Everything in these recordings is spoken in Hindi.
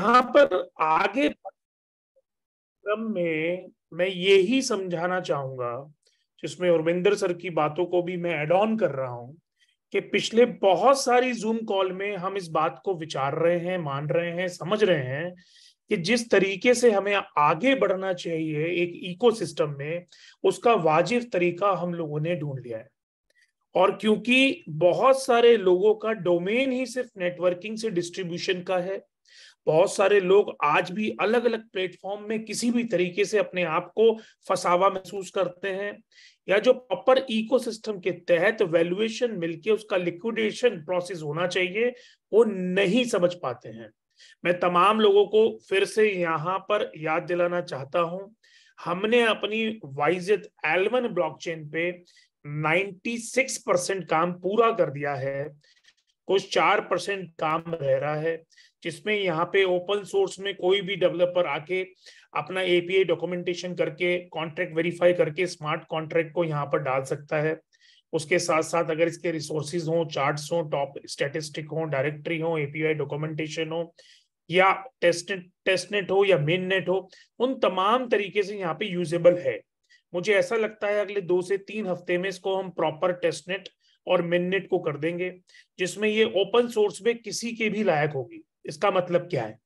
यहाँ पर आगे क्रम में मैं ये ही समझाना चाहूँगा, जिसमें उर्विंदर सर की बातों को भी मैं एड ऑन कर रहा हूँ, कि पिछले बहुत सारी जूम कॉल में हम इस बात को विचार रहे हैं, मान रहे हैं, समझ रहे हैं कि जिस तरीके से हमें आगे बढ़ना चाहिए एक इकोसिस्टम में, उसका वाजिब तरीका हम लोगों ने ढूंढ लिया है। और क्योंकि बहुत सारे लोगों का डोमेन ही सिर्फ़ नेटवर्किंग से डिस्ट्रीब्यूशन का है बहुत सारे लोग आज भी अलग अलग प्लेटफॉर्म में किसी भी तरीके से अपने आप को फसावा महसूस करते हैं, या जो प्रॉपर इकोसिस्टम के तहत वैल्यूएशन मिलके उसका लिक्विडेशन प्रोसेस होना चाहिए, वो नहीं समझ पाते हैं। मैं तमाम लोगों को फिर से यहाँ पर याद दिलाना चाहता हूँ, हमने अपनी वाइजेट एलवन ब्लॉकचेन पे 96 परसेंट काम पूरा कर दिया है, कुछ चार परसेंट काम रह रहा है जिसमें यहाँ पे ओपन सोर्स में कोई भी डेवलपर आके अपना एपीआई डॉक्यूमेंटेशन करके कॉन्ट्रैक्ट वेरीफाई करके स्मार्ट कॉन्ट्रैक्ट को यहाँ पर डाल सकता है। उसके साथ साथ अगर इसके रिसोर्सेज हो चार्ट्स हो टॉप स्टेटिस्टिक हो डायरेक्टरी हो एपीआई डॉक्यूमेंटेशन हो, या टेस्टनेट टेस्टनेट हो या मेन नेट हो, उन तमाम तरीके से यहाँ पे यूजेबल है। मुझे ऐसा लगता है अगले दो से तीन हफ़्ते में इसको हम प्रॉपर टेस्टनेट और मिननेट को कर देंगे, जिसमें ये ओपन सोर्स में किसी के भी लायक होगी। इसका मतलब क्या है?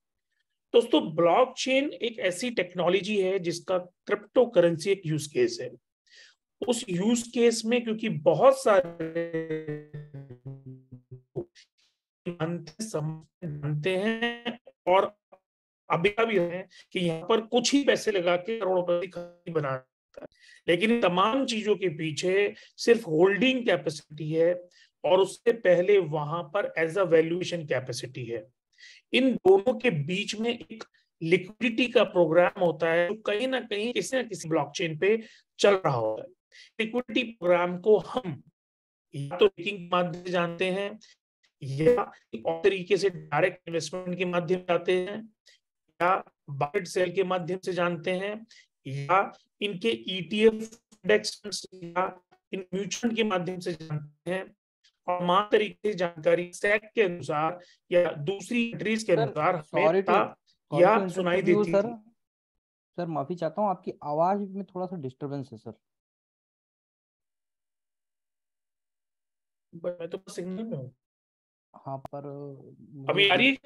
दोस्तों ब्लॉकचेन एक ऐसी टेक्नोलॉजी है जिसका क्रिप्टो करेंसी एक यूज़ केस है। उस यूज़ केस में क्योंकि बहुत सारे मानते हैं और अभी भी है कि यहाँ पर कुछ ही पैसे लगा के करोड़पति बना लेकिन तमाम चीज़ों के पीछे सिर्फ़ होल्डिंग कैपेसिटी है और उससे पहले वहाँ पर एज अ वैल्यूएशन कैपेसिटी है। इन दोनों के बीच में एक लिक्विडिटी का प्रोग्राम होता है, जो कहीं ना कहीं किसी ना किसी ब्लॉकचेन पे चल रहा होता है। लिक्विडिटी प्रोग्राम को हम या तो के माध्यम जानते हैं, या और तरीके से डायरेक्ट इन्वेस्टमेंट के माध्यम जाते हैं, या बाइट सेल के माध्यम से जानते हैं, या इनके ईटीएफ इंडेक्स या इन म्यूचुअल के माध्यम से जानते हैं। और मान तरीके से जानकारी सेट के अनुसार या दूसरी कंट्रीज़ के अनुसार या सुनाई देती सर सर माफ़ी चाहता हूँ आपकी आवाज़ में थोड़ा सा डिस्टरबेंस है सर मैं तो सिग्नल में हूँ। हाँ पर अभी आ रही है?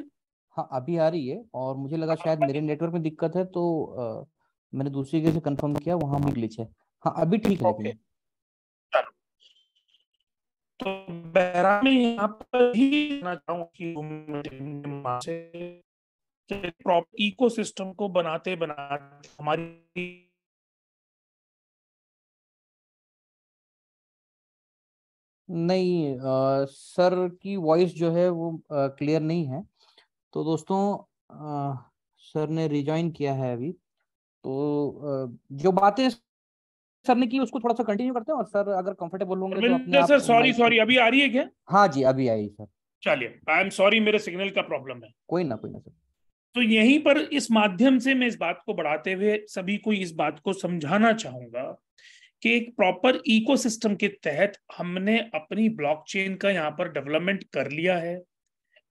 हाँ अभी आ रही है और मुझे लगा शायद मेरे नेटवर्क में दिक्कत है तो आ, मैंने दूसरी जगह से कंफर्म किया वहाँ भी ग्लिच है। हाँ अभी ठीक है okay. तो बहरा में यहाँ पर ही कि प्रॉपर इकोसिस्टम को बनाते बनाते हमारी नहीं आ, सर की वॉइस जो है वो क्लियर नहीं है। तो दोस्तों आ, सर ने रिजॉइन किया है अभी। तो आ, जो बातें सर ने की उसको थोड़ा सा कंटिन्यू करते हैं और सर अगर कंफर्टेबल होंगे तो सर सॉरी सॉरी अभी आ रही है क्या? हाँ जी अभी आई सर। चलिए आई एम सॉरी मेरे सिग्नल का प्रॉब्लम है। कोई ना कोई ना सर। तो यहीं पर इस माध्यम से मैं इस बात को बढ़ाते हुए सभी को इस बात को समझाना चाहूँगा कि एक प्रॉपर इकोसिस्टम के तहत हमने अपनी ब्लॉकचेन का यहाँ पर डेवलपमेंट कर लिया है।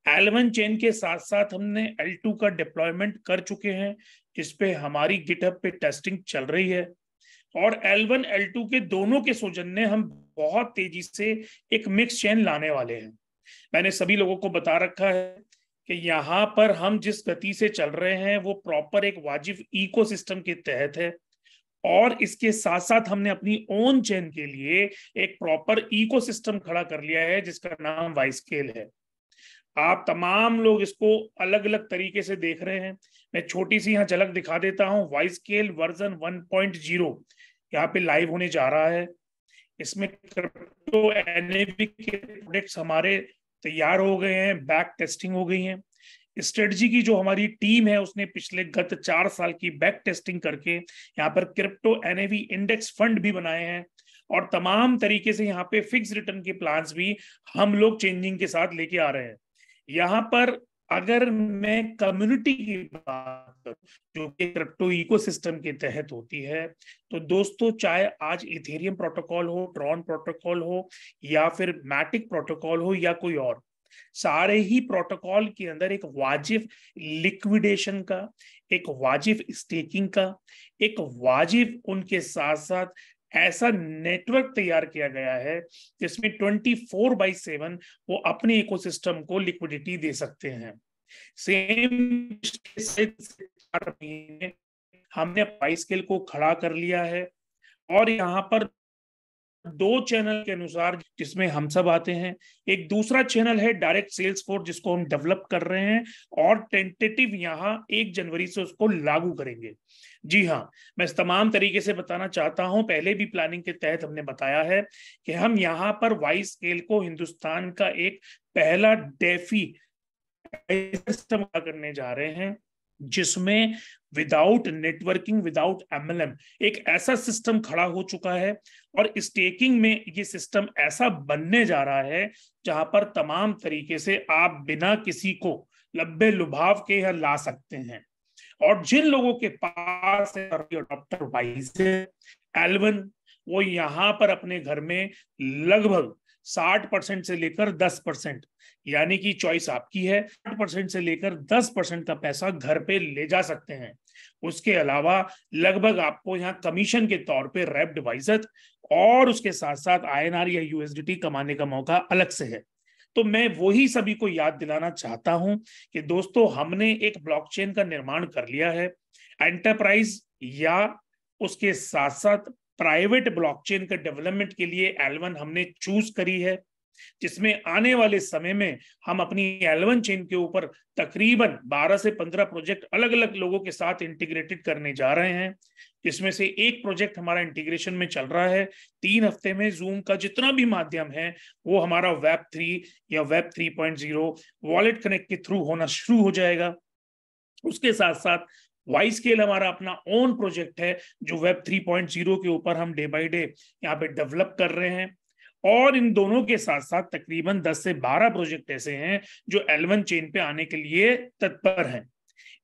एल चेन के साथ साथ हमने एल टू का डिप्लॉयमेंट कर चुके हैं जिसपे हमारी गिटअप पे टेस्टिंग चल रही है। और L1 L2 के दोनों के सौजन्य हम बहुत तेज़ी से एक मिक्स चेन लाने वाले हैं। मैंने सभी लोगों को बता रखा है कि यहाँ पर हम जिस गति से चल रहे हैं, वो प्रॉपर एक वाजिब इकोसिस्टम के तहत है और इसके साथ साथ हमने अपनी ओन चेन के लिए एक प्रॉपर इकोसिस्टम खड़ा कर लिया है, जिसका नाम वाइस्केल है। आप तमाम लोग इसको अलग अलग तरीके से देख रहे हैं। मैं छोटी सी यहाँ झलक दिखा देता हूँ। वाइस्केल वर्जन 1.0 यहाँ पे लाइव होने जा रहा है। इसमें क्रिप्टो एनएबी के प्रोडक्ट्स हमारे तैयार हो गए हैं बैक टेस्टिंग हो गई है। स्ट्रेटजी की जो हमारी टीम है, उसने पिछले गत चार साल की बैक टेस्टिंग करके यहाँ पर क्रिप्टो एनएवी इंडेक्स फंड भी बनाए हैं और तमाम तरीके से यहाँ पे फिक्स रिटर्न के प्लान्स भी हम लोग चेंजिंग के साथ लेके आ रहे हैं। यहाँ पर अगर मैं कम्युनिटी की बात करूँ, जो कि क्रिप्टो इकोसिस्टम के तहत होती है तो दोस्तों, चाहे आज इथेरियम प्रोटोकॉल हो ट्रॉन प्रोटोकॉल हो, या फिर मैटिक प्रोटोकॉल हो, या कोई और, सारे ही प्रोटोकॉल के अंदर एक वाजिब लिक्विडेशन का, एक वाजिब स्टेकिंग का, एक वाजिब उनके साथ साथ ऐसा नेटवर्क तैयार किया गया है जिसमें 24 फोर बाई सेवन वो अपने इकोसिस्टम को लिक्विडिटी दे सकते हैं। सेम हमने पाई स्केल को खड़ा कर लिया है और यहाँ पर दो चैनल के अनुसार जिसमें हम सब आते हैं, एक दूसरा चैनल है डायरेक्ट सेल्स फोर्स, जिसको हम डेवलप कर रहे हैं, और टेंटेटिव यहाँ एक जनवरी से उसको लागू करेंगे। जी हाँ मैं तमाम तरीके से बताना चाहता हूँ। पहले भी प्लानिंग के तहत हमने बताया है कि हम यहाँ पर वाई स्केल को हिंदुस्तान का एक पहला डेफी करने जा रहे हैं। जिसमें विदाउट नेटवर्किंग विदाउट एमएलएम एक ऐसा सिस्टम खड़ा हो चुका है और स्टेकिंग में ये सिस्टम ऐसा बनने जा रहा है जहाँ पर तमाम तरीके से आप बिना किसी को लब्बे लुभाव के यह ला सकते हैं। और जिन लोगों के पास डॉक्टर वाइज एलवन वो यहाँ पर अपने घर में लगभग साठ परसेंट से लेकर दस परसेंट, यानी कि चॉइस आपकी है, साठ परसेंट से लेकर दस परसेंट का पैसा घर पे ले जा सकते हैं। उसके अलावा लगभग आपको यहाँ कमीशन के तौर पे रैप डिवाइजर और उसके साथ साथ आईएनआर या यूएसडीटी कमाने का मौका अलग से है। तो मैं वही सभी को याद दिलाना चाहता हूँ कि दोस्तों, हमने एक ब्लॉकचेन का निर्माण कर लिया है एंटरप्राइज या उसके साथ साथ प्राइवेट ब्लॉकचेन के डेवलपमेंट के लिए एलवन हमने चूज़ करी है, जिसमें आने वाले समय में हम अपनी एलवन चेन के ऊपर तकरीबन 12 से 15 प्रोजेक्ट अलग अलग लोगों के साथ इंटीग्रेटेड करने जा रहे हैं। जिसमें से एक प्रोजेक्ट हमारा इंटीग्रेशन में चल रहा है। तीन हफ़्ते में जूम का जितना भी माध्यम है, वो हमारा वेब थ्री या web three point zero wallet connect के थ्रू होना शुरू हो जाएगा। उसके साथ साथ वाई स्केल हमारा अपना ओन प्रोजेक्ट है, जो वेब 3.0 के ऊपर हम डे बाय डे यहाँ पे डेवलप कर रहे हैं। और इन दोनों के साथ साथ तकरीबन 10 से 12 प्रोजेक्ट ऐसे हैं, जो एलवन चेन पे आने के लिए तत्पर हैं।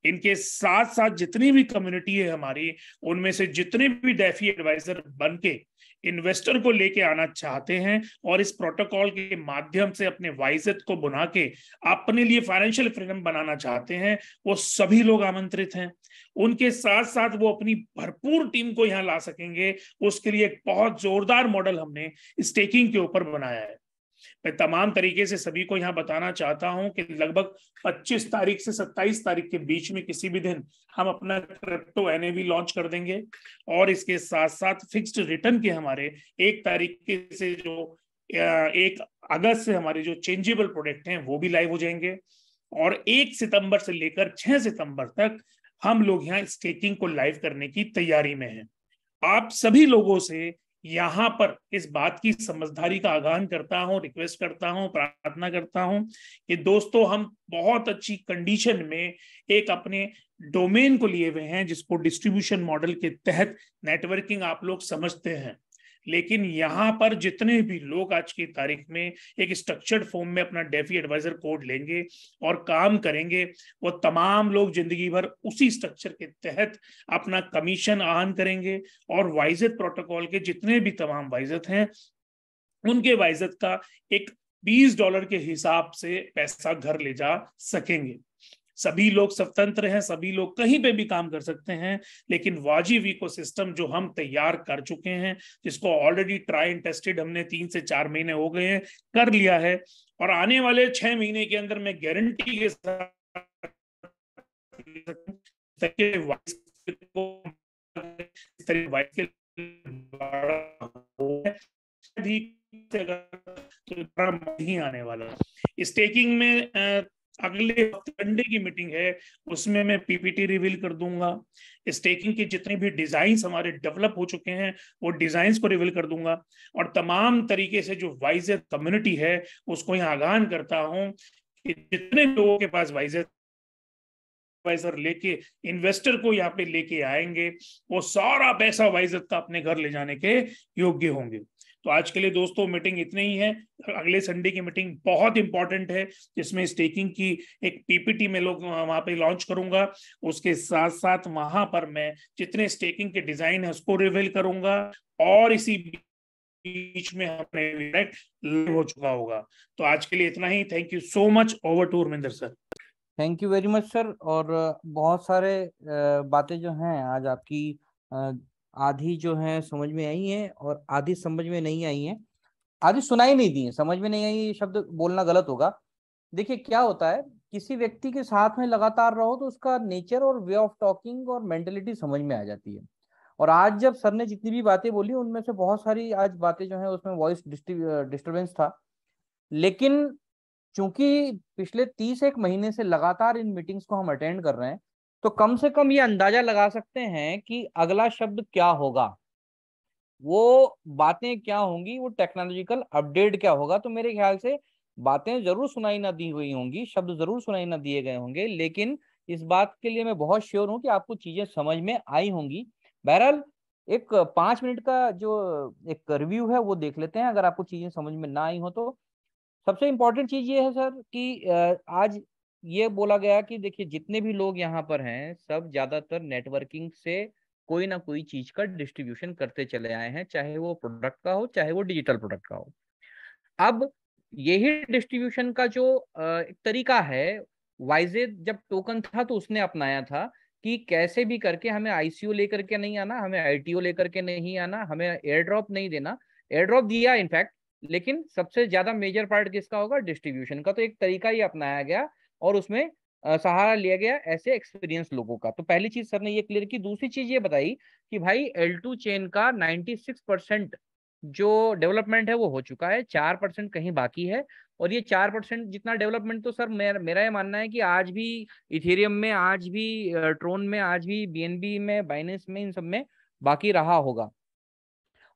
इनके साथ साथ जितनी भी कम्युनिटी है हमारी, उनमें से जितने भी डेफी एडवाइजर बन के इन्वेस्टर को लेके आना चाहते हैं और इस प्रोटोकॉल के माध्यम से अपने वाइजत को बुना के अपने लिए फाइनेंशियल फ्रीडम बनाना चाहते हैं, वो सभी लोग आमंत्रित हैं। उनके साथ साथ वो अपनी भरपूर टीम को यहाँ ला सकेंगे। उसके लिए एक बहुत जोरदार मॉडल हमने स्टेकिंग के ऊपर बनाया है। मैं तमाम तरीके से सभी को यहाँ बताना चाहता हूँ कि लगभग 25 तारीख से 27 तारीख के बीच में किसी भी दिन हम अपना क्रिप्टो एनएवी लॉन्च कर देंगे और इसके साथ साथ फिक्स्ड रिटर्न के हमारे एक तारीख से जो एक अगस्त से हमारे जो चेंजेबल प्रोडक्ट हैं, वो भी लाइव हो जाएँगे। और एक सितंबर से लेकर छह सितंबर तक हम लोग यहाँ स्टेकिंग को लाइव करने की तैयारी में हैं। आप सभी लोगों से यहाँ पर इस बात की समझदारी का आगाहन करता हूँ रिक्वेस्ट करता हूँ, प्रार्थना करता हूँ कि दोस्तों हम बहुत अच्छी कंडीशन में एक अपने डोमेन को लिए हुए हैं जिसको डिस्ट्रीब्यूशन मॉडल के तहत नेटवर्किंग आप लोग समझते हैं। लेकिन यहाँ पर जितने भी लोग आज की तारीख में एक स्ट्रक्चर्ड फॉर्म में अपना डेफी एडवाइजर कोड लेंगे और काम करेंगे, वो तमाम लोग ज़िंदगी भर उसी स्ट्रक्चर के तहत अपना कमीशन आन करेंगे और वाइजत प्रोटोकॉल के जितने भी तमाम वाइजत हैं, उनके वाइजत का एक बीस डॉलर के हिसाब से पैसा घर ले जा सकेंगे। सभी लोग स्वतंत्र हैं, सभी लोग कहीं पे भी काम कर सकते हैं, लेकिन वाजिब इकोसिस्टम जो हम तैयार कर चुके हैं, जिसको ऑलरेडी ट्राई एंड टेस्टेड हमने तीन से चार महीने हो गए हैं, कर लिया है। और आने वाले छह महीने के अंदर मैं गारंटी के साथ भी आने वाला। स्टेकिंग में अगले हफ़्ते की मीटिंग है, उसमें मैं पीपीटी रिवील कर दूँगा। स्टेकिंग के जितने भी डिज़ाइन हमारे डेवलप हो चुके हैं, वो डिज़ाइन को रिवील कर दूँगा। और तमाम तरीके से जो वाइजर कम्युनिटी है, उसको यहाँ आगान करता हूँ कि जितने लोगों के पास वाइजर वाइजर लेके इन्वेस्टर को यहाँ पे लेके आएँगे, वो सारा पैसा वाइजर का अपने घर ले जाने के योग्य होंगे। तो आज के लिए दोस्तों मीटिंग इतनी ही है। अगले संडे की मीटिंग बहुत इंपॉर्टेंट है, जिसमें स्टेकिंग की एक पीपीटी में लोग वहाँ पे लॉन्च करूँगा। उसके साथ साथ वहाँ पर मैं जितने स्टेकिंग के डिज़ाइन है, उसको रिवील करूँगा और इसी बीच में हमें हो चुका होगा। तो आज के लिए इतना ही। Thank you so much over to Urminder sir thank you very much sir और बहुत सारे बातें जो हैं आज आपकी आधी जो है समझ में आई है और आधी समझ में नहीं आई है। आधी सुनाई नहीं दी है, समझ में नहीं आई ये शब्द, बोलना गलत होगा। देखिए, क्या होता है, किसी व्यक्ति के साथ में लगातार रहो तो उसका नेचर और वे ऑफ़ टॉकिंग और मेंटेलिटी समझ में आ जाती है। और आज जब सर ने जितनी भी बातें बोली, उनमें से बहुत सारी आज बातें जो है, उसमें वॉइस डिस्टर्बेंस था। लेकिन चूँकि पिछले तीस एक महीने से लगातार इन मीटिंग्स को हम अटेंड कर रहे हैं तो कम से कम ये अंदाज़ा लगा सकते हैं कि अगला शब्द क्या होगा? वो बातें क्या होंगी? वो टेक्नोलॉजिकल अपडेट क्या होगा? तो मेरे ख्याल से बातें ज़रूर सुनाई ना दी हुई होंगी, शब्द ज़रूर सुनाई ना दिए गए होंगे, लेकिन इस बात के लिए मैं बहुत श्योर हूँ कि आपको चीज़ें समझ में आई होंगी। बहरहाल, एक पाँच मिनट का जो एक रिव्यू है, वो देख लेते हैं, अगर आपको चीज़ें समझ में ना आई हो तो। सबसे इम्पोर्टेंट चीज़ ये है, सर, कि आज ये बोला गया कि देखिए, जितने भी लोग यहाँ पर हैं, सब ज़्यादातर नेटवर्किंग से कोई ना कोई चीज़ का डिस्ट्रीब्यूशन करते चले आए हैं, चाहे वो प्रोडक्ट का हो, चाहे वो डिजिटल प्रोडक्ट का हो। अब यही डिस्ट्रीब्यूशन का जो एक तरीका है वाइजे जब टोकन था तो उसने अपनाया था कि कैसे भी करके हमें आईसीयू लेकर के नहीं आना, हमें आईटीओ लेकर के नहीं आना, हमें एयर ड्रॉप नहीं देना। एयर ड्रॉप दिया इनफैक्ट लेकिन सबसे ज़्यादा मेजर पार्ट किसका होगा? डिस्ट्रीब्यूशन का। तो एक तरीका ही अपनाया गया और उसमें सहारा लिया गया ऐसे एक्सपीरियंस लोगों का। तो पहली चीज़ सर ने ये क्लियर की। दूसरी चीज़ ये बताई कि भाई एल टू चेन का 96 परसेंट जो डेवलपमेंट है वो हो चुका है, चार परसेंट कहीं बाकी है और ये चार परसेंट जितना डेवलपमेंट तो सर मेरा मेरा ये मानना है कि आज भी इथेरियम में, आज भी ट्रोन में, आज भी बीएनबी में बाइनेंस में, इन सब में बाकी रहा होगा।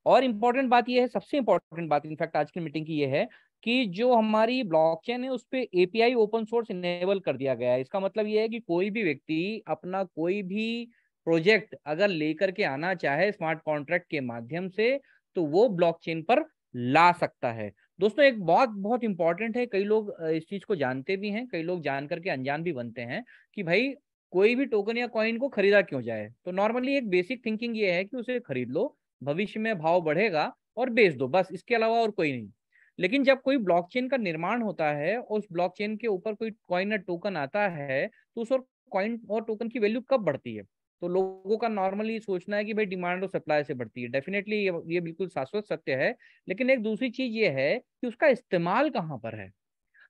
और इम्पोर्टेंट बात यह है, सबसे इम्पोर्टेंट बात इनफैक्ट आज की मीटिंग की ये है कि जो हमारी ब्लॉकचेन है उस पर एपीआई ओपन सोर्स इनेबल कर दिया गया है। इसका मतलब ये है कि कोई भी व्यक्ति अपना कोई भी प्रोजेक्ट अगर लेकर के आना चाहे स्मार्ट कॉन्ट्रैक्ट के माध्यम से तो वो ब्लॉकचेन पर ला सकता है। दोस्तों, एक बहुत बहुत इंपॉर्टेंट है, कई लोग इस चीज़ को जानते भी हैं, कई लोग जान करके अनजान भी बनते हैं कि भाई, कोई भी टोकन या कॉइन को खरीदा क्यों जाए? तो नॉर्मली एक बेसिक थिंकिंग ये है कि उसे खरीद लो, भविष्य में भाव बढ़ेगा और बेच दो, बस, इसके अलावा और कोई नहीं। लेकिन जब कोई ब्लॉकचेन का निर्माण होता है और उस ब्लॉकचेन के ऊपर कोई कॉइन या टोकन आता है तो उस और कॉइन और टोकन की वैल्यू कब बढ़ती है? तो लोगों का नॉर्मली सोचना है कि भाई डिमांड और सप्लाई से बढ़ती है। डेफिनेटली ये, ये बिल्कुल शाश्वत सत्य है। लेकिन एक दूसरी चीज़ ये है कि उसका इस्तेमाल कहाँ पर है?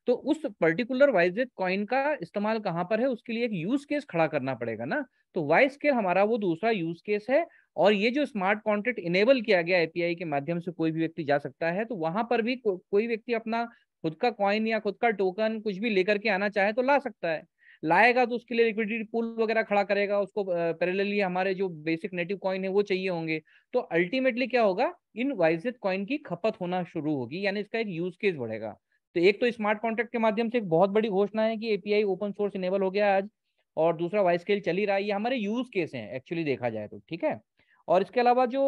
तो उस पर्टिकुलर वाइजेड कॉइन का इस्तेमाल कहाँ पर है? उसके लिए एक यूज़ केस खड़ा करना पड़ेगा ना। तो वाइस स्केल हमारा वो दूसरा यूज़ केस है और ये जो स्मार्ट कॉन्ट्रैक्ट इनेबल किया गया एपीआई के माध्यम से कोई भी व्यक्ति जा सकता है तो वहाँ पर भी को, कोई व्यक्ति अपना खुद का कॉइन या खुद का टोकन कुछ भी लेकर के आना चाहे तो ला सकता है। लाएगा तो उसके लिए लिक्विडिटी पूल वगैरह खड़ा करेगा उसको पैरेलली हमारे जो बेसिक नेटिव कॉइन है वो चाहिए होंगे। तो अल्टीमेटली क्या होगा? इन वाइजेड कॉइन की खपत होना शुरू होगी यानी इसका एक यूज़ केस बढ़ेगा। तो एक तो स्मार्ट कॉन्ट्रैक्ट के माध्यम से एक बहुत बड़ी घोषणा है कि एपीआई ओपन सोर्स इनेबल हो गया आज, और दूसरा वाइस स्केल चल ही रहा है। ये हमारे यूज़ केस हैं एक्चुअली देखा जाए तो ठीक है? और इसके अलावा जो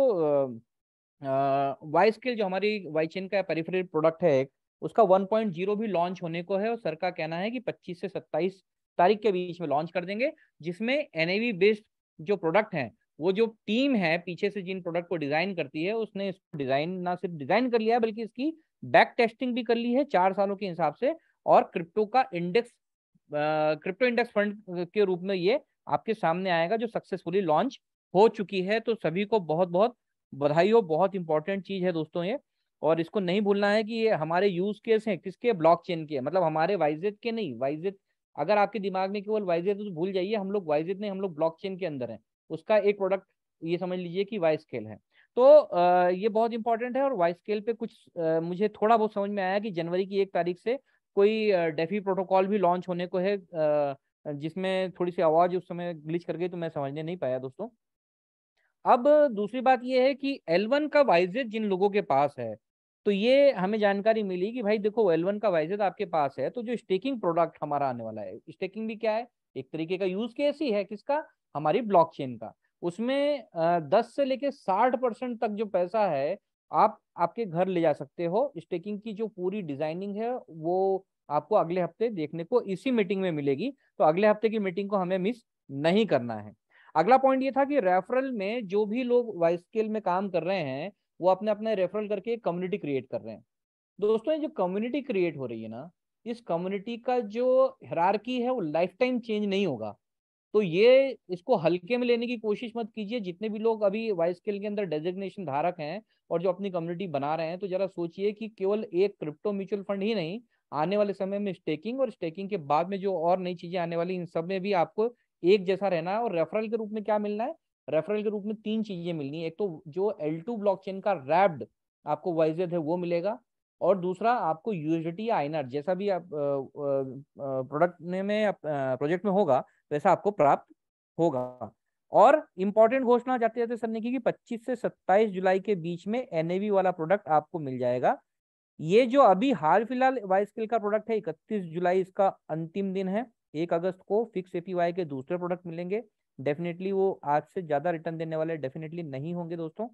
वाई स्केल जो हमारी वाई चेन का पेरिफेरल प्रोडक्ट है उसका 1.0 भी लॉन्च होने को है, और सर का कहना है कि 25 से 27 तारीख के बीच में लॉन्च कर देंगे, जिसमें एनएवी बेस्ड जो प्रोडक्ट हैं, वो जो टीम है, पीछे से जिन प्रोडक्ट को डिज़ाइन करती है, उसने इसको डिज़ाइन ना सिर्फ़ डिज़ाइन कर लिया बल्कि इसकी बैक टेस्टिंग भी कर ली है चार सालों के हिसाब से और क्रिप्टो का इंडेक्स क्रिप्टो इंडेक्स फंड के रूप में ये आपके सामने आएगा जो सक्सेसफुली लॉन्च हो चुकी है। तो सभी को बहुत बहुत बधाई हो, बहुत इंपॉर्टेंट चीज़ है दोस्तों ये। और इसको नहीं भूलना है कि ये हमारे यूज़ केस हैं, किसके? ब्लॉकचेन के। मतलब हमारे वाइजेट के नहीं, वाइजेट, अगर आपके दिमाग में केवल वाइजेट तो भूल जाइए, हम लोग वाइजेट नहीं, हम लोग ब्लॉकचेन के अंदर हैं। उसका एक प्रोडक्ट ये समझ लीजिए कि वाई स्केल है। तो ये बहुत इंपॉर्टेंट है और वाई स्केल पे कुछ मुझे थोड़ा बहुत समझ में आया कि जनवरी की एक तारीख से कोई डेफी प्रोटोकॉल भी लॉन्च होने को है जिसमें थोड़ी सी आवाज़ उस समय ग्लिच कर गई तो मैं समझने नहीं पाया दोस्तों। अब दूसरी बात यह है कि L1 का वाइजेट जिन लोगों के पास है तो ये हमें जानकारी मिली कि भाई देखो L1 का वाइजेट आपके पास है तो जो स्टेकिंग प्रोडक्ट हमारा आने वाला है स्टेकिंग भी क्या है? एक तरीके का यूज़ केस ही है किसका? हमारी ब्लॉकचेन का। उसमें दस से लेके साठ परसेंट तक जो पैसा है, आप आपके घर ले जा सकते हो। स्टेकिंग की जो पूरी डिज़ाइनिंग है, वो आपको अगले हफ़्ते देखने को इसी मीटिंग में मिलेगी। तो अगले हफ़्ते की मीटिंग को हमें मिस नहीं करना है। अगला पॉइंट ये था कि रेफरल में जो भी लोग वाइस स्केल में काम कर रहे हैं, वो अपने अपने रेफरल करके कम्युनिटी क्रिएट कर रहे हैं। दोस्तों, ये जो कम्युनिटी क्रिएट हो रही है ना, इस कम्युनिटी का जो हरारकी है, वो लाइफ टाइम चेंज नहीं होगा। तो ये इसको हल्के में लेने की कोशिश मत कीजिए। जितने भी लोग अभी वाइस स्केल के अंदर डेजिग्नेशन धारक हैं और जो अपनी कम्युनिटी बना रहे हैं तो जरा सोचिए कि केवल एक क्रिप्टो म्यूचुअल फंड ही नहीं, आने वाले समय में स्टेकिंग और स्टेकिंग के बाद में जो और नई चीज़ें आने वाली, इन सब में भी आपको एक जैसा रहना है। और रेफरल के रूप में क्या मिलना है? रेफरल के रूप में तीन चीज़ें मिलनी है। एक तो जो एल टू का रैप्ड आपको वाइजेड है, वो मिलेगा। और दूसरा, आपको यूएसडी या आईनर जैसा भी आप प्रोडक्ट में प्रोजेक्ट में होगा वैसा आपको प्राप्त होगा। और इम्पोर्टेंट घोषणा जाते जाते सर ने की 25 से 27 जुलाई के बीच में एनएवी वाला प्रोडक्ट आपको मिल जाएगा। ये जो अभी हाल फ़िलहाल वाई स्किल का प्रोडक्ट है, इकतीस जुलाई इसका अंतिम दिन है, एक अगस्त को फिक्स एपीवाई के दूसरे प्रोडक्ट मिलेंगे। डेफिनेटली वो आज से ज़्यादा रिटर्न देने वाले डेफिनेटली नहीं होंगे दोस्तों।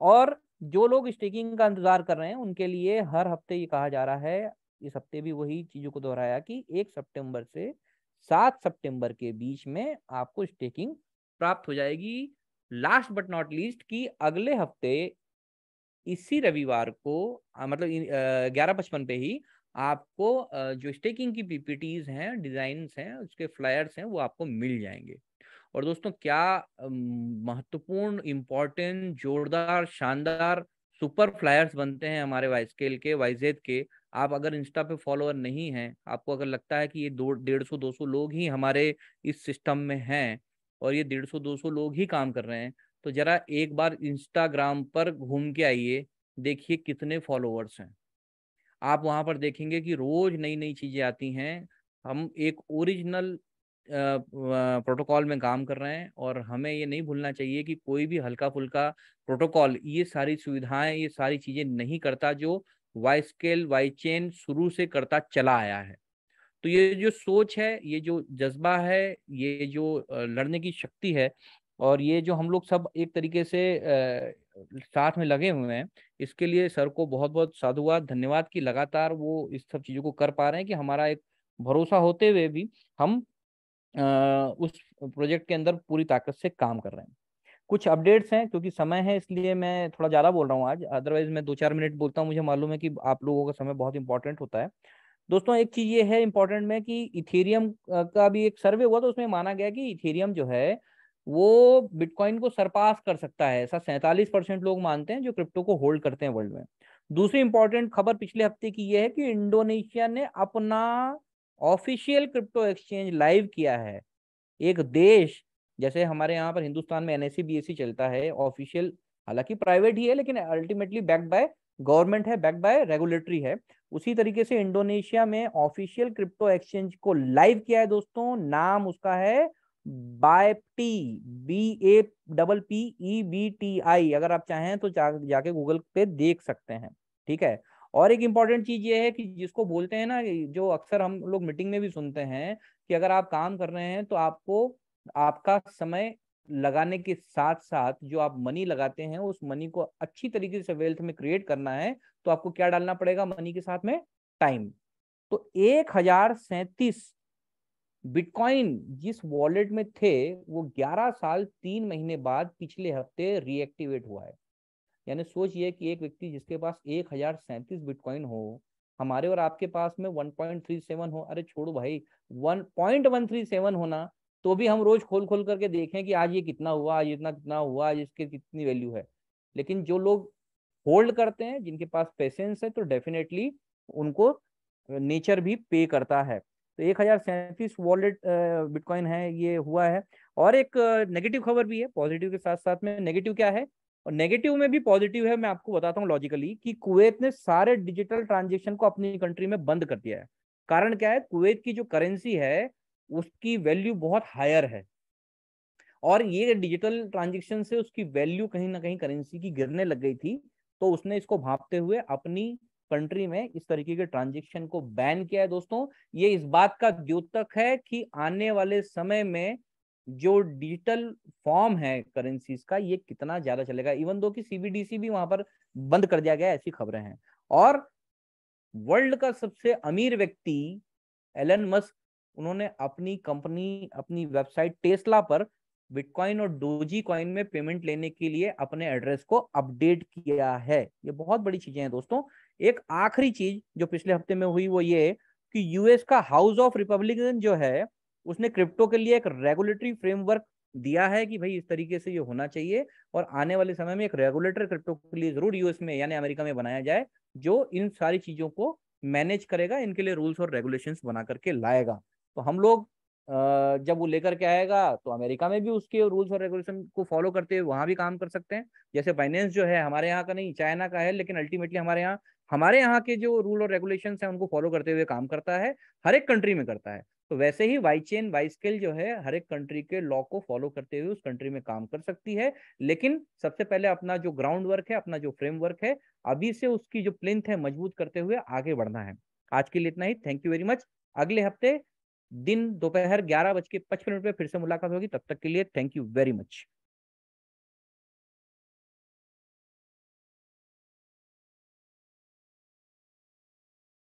और जो लोग स्टेकिंग का इंतज़ार कर रहे हैं, उनके लिए हर हफ़्ते ये कहा जा रहा है, इस हफ़्ते भी वही चीज़ों को दोहराया कि एक सितंबर से सात सितंबर के बीच में आपको स्टेकिंग प्राप्त हो जाएगी। लास्ट बट नॉट लीस्ट कि अगले हफ़्ते इसी रविवार को मतलब ग्यारह पचपन पे ही आपको जो स्टेकिंग की पीपीटीज हैं डिज़ाइन हैं, उसके फ्लायर्स हैं, वो आपको मिल जाएँगे। और दोस्तों, क्या महत्वपूर्ण इम्पोर्टेंट जोरदार, शानदार सुपर फ्लायर्स बनते हैं हमारे वाइस्केल के वाइजेद के आप अगर इंस्टा पे फॉलोअर नहीं हैं, आपको अगर लगता है कि ये दो, डेढ़ सौ, दो सौ लोग ही हमारे इस सिस्टम में हैं और ये डेढ़ सौ, दो सौ लोग ही काम कर रहे हैं तो जरा एक बार इंस्टाग्राम पर घूम के आइए, देखिए कितने फॉलोअर्स हैं। आप वहाँ पर देखेंगे कि रोज नई नई चीज़ें आती हैं, हम एक ओरिजिनल प्रोटोकॉल में काम कर रहे हैं और हमें ये नहीं भूलना चाहिए कि कोई भी हल्का फुल्का प्रोटोकॉल, ये सारी सुविधाएँ, ये सारी चीज़ें नहीं करता जो वाई स्केल वाई चेन शुरू से करता चला आया है। तो ये जो सोच है ये जो जज्बा है ये जो लड़ने की शक्ति है और ये जो हम लोग सब एक तरीके से आ, साथ में लगे हुए हैं इसके लिए सर को बहुत बहुत साधुवाद धन्यवाद कि लगातार वो इस सब चीज़ों को कर पा रहे हैं कि हमारा एक भरोसा होते हुए भी हम आ, उस प्रोजेक्ट के अंदर पूरी ताकत से काम कर रहे हैं। कुछ अपडेट्स हैं? क्योंकि समय है, इसलिए मैं थोड़ा ज़्यादा बोल रहा हूँ आज। अदरवाइज़ मैं दो चार मिनट बोलता हूँ, मुझे मालूम है कि आप लोगों का समय बहुत इंपॉर्टेंट होता है। दोस्तों, एक चीज़ ये है इंपॉर्टेंट में कि इथेरियम का भी एक सर्वे हुआ तो उसमें माना गया कि इथेरियम जो है, वो बिटकॉइन को सरपास कर सकता है। ऐसा सैंतालीस परसेंट लोग मानते हैं जो क्रिप्टो को होल्ड करते हैं वर्ल्ड में। दूसरी इंपॉर्टेंट खबर पिछले हफ़्ते की यह है कि इंडोनेशिया ने अपना ऑफिशियल क्रिप्टो एक्सचेंज लाइव किया है। एक देश जैसे हमारे यहाँ पर हिंदुस्तान में एनएससी बीएससी चलता है ऑफिशियल हालाँकि प्राइवेट ही है लेकिन अल्टीमेटली बैक बाय गवर्नमेंट है बैक्ड बाय रेगुलेटरी है। उसी तरीके से इंडोनेशिया में ऑफिशियल क्रिप्टो एक्सचेंज को लाइव किया है दोस्तों नाम उसका है Bappebti B A double P E B T I अगर आप चाहें तो जा, जाके गूगल पे देख सकते हैं ठीक है? और एक इंपॉर्टेंट चीज़ ये है कि जिसको बोलते हैं ना जो अक्सर हम लोग मीटिंग में भी सुनते हैं कि अगर आप काम कर रहे हैं तो आपको आपका समय लगाने के साथ साथ जो आप मनी लगाते हैं, उस मनी को अच्छी तरीके से वेल्थ में क्रिएट करना है तो आपको क्या डालना पड़ेगा मनी के साथ में? टाइम तो एक हज़ार सैतीस बिटकॉइन जिस वॉलेट में थे, वो 11 साल तीन महीने बाद पिछले हफ़्ते रीएक्टिवेट हुआ है। यानी सोचिए कि एक व्यक्ति जिसके पास एक हज़ार सैंतीस बिटकॉइन हो, हमारे और आपके पास में 1.37 हो, अरे छोड़ो भाई 1.137 होना तो भी हम रोज खोल खोल करके देखें कि आज ये कितना हुआ, आज इतना, कितना हुआ, आज इसके कितनी वैल्यू है। लेकिन जो लोग होल्ड करते हैं, जिनके पास पेशेंस है तो डेफिनेटली उनको नेचर भी पे करता है। तो एक हज़ार सैंतीस वॉलेट बिटकॉइन है, ये हुआ है। और एक नेगेटिव खबर भी है, पॉजिटिव के साथ साथ में। नेगेटिव क्या है? और नेगेटिव में भी पॉजिटिव है, मैं आपको बताता हूँ लॉजिकली कि कुवैत ने सारे डिजिटल ट्रांजेक्शन को अपनी कंट्री में बंद कर दिया है। कारण क्या है? कुवैत की जो करेंसी है उसकी वैल्यू बहुत हायर है। और ये डिजिटल ट्रांजेक्शन से उसकी वैल्यू कहीं ना कहीं करेंसी की गिरने लग गई थी तो उसने इसको भापते हुए अपनी कंट्री में इस तरीके के ट्रांजेक्शन को बैन किया है दोस्तों। ये इस बात का द्योतक है कि आने वाले समय में जो डिजिटल फॉर्म है करेंसीज का, ये कितना ज़्यादा चलेगा। इवन दो कि सीबीडीसी भी वहाँ पर बंद कर दिया गया ऐसी खबरें हैं। और वर्ल्ड का सबसे अमीर व्यक्ति एलन मस्क उन्होंने अपनी कंपनी, अपनी वेबसाइट टेस्ला पर बिटकॉइन और डोजी कॉइन में पेमेंट लेने के लिए अपने एड्रेस को अपडेट किया है। ये बहुत बड़ी चीज़ें हैं दोस्तों। एक आखिरी चीज़ जो पिछले हफ़्ते में हुई वो ये कि यूएस का हाउस ऑफ़ रिपब्लिकन जो है, उसने क्रिप्टो के लिए एक रेगुलेटरी फ्रेमवर्क दिया है कि भाई इस तरीके से ये होना चाहिए और आने वाले समय में एक रेगुलेटर क्रिप्टो के लिए ज़रूर यूएस में यानी अमेरिका में बनाया जाए, जो इन सारी चीज़ों को मैनेज करेगा, इनके लिए रूल्स और रेगुलेशंस बना करके लाएगा। तो हम लोग जब वो लेकर के आएगा तो अमेरिका में भी उसके रूल्स और रेगुलेशन को फॉलो करते हुए वहाँ भी काम कर सकते हैं। जैसे फाइनेंस जो है हमारे यहाँ का नहीं, चाइना का है, लेकिन अल्टीमेटली हमारे यहाँ हमारे यहाँ के जो रूल और रेगुलेशन है, उनको फॉलो करते हुए काम करता है, हर एक कंट्री में करता है। तो वैसे ही वाई चेन, वाई स्केल जो है, हर एक कंट्री के लॉ को फॉलो करते हुए उस कंट्री में काम कर सकती है। लेकिन सबसे पहले अपना जो ग्राउंड वर्क है, अपना जो फ्रेमवर्क है, अभी से उसकी जो प्लिंथ है, मज़बूत करते हुए आगे बढ़ना है। आज के लिए इतना ही। Thank you very much. अगले हफ़्ते दिन दोपहर ग्यारह बज के पचपन मिनट पर फिर से मुलाकात होगी, तब तक के लिए थैंक यू वेरी मच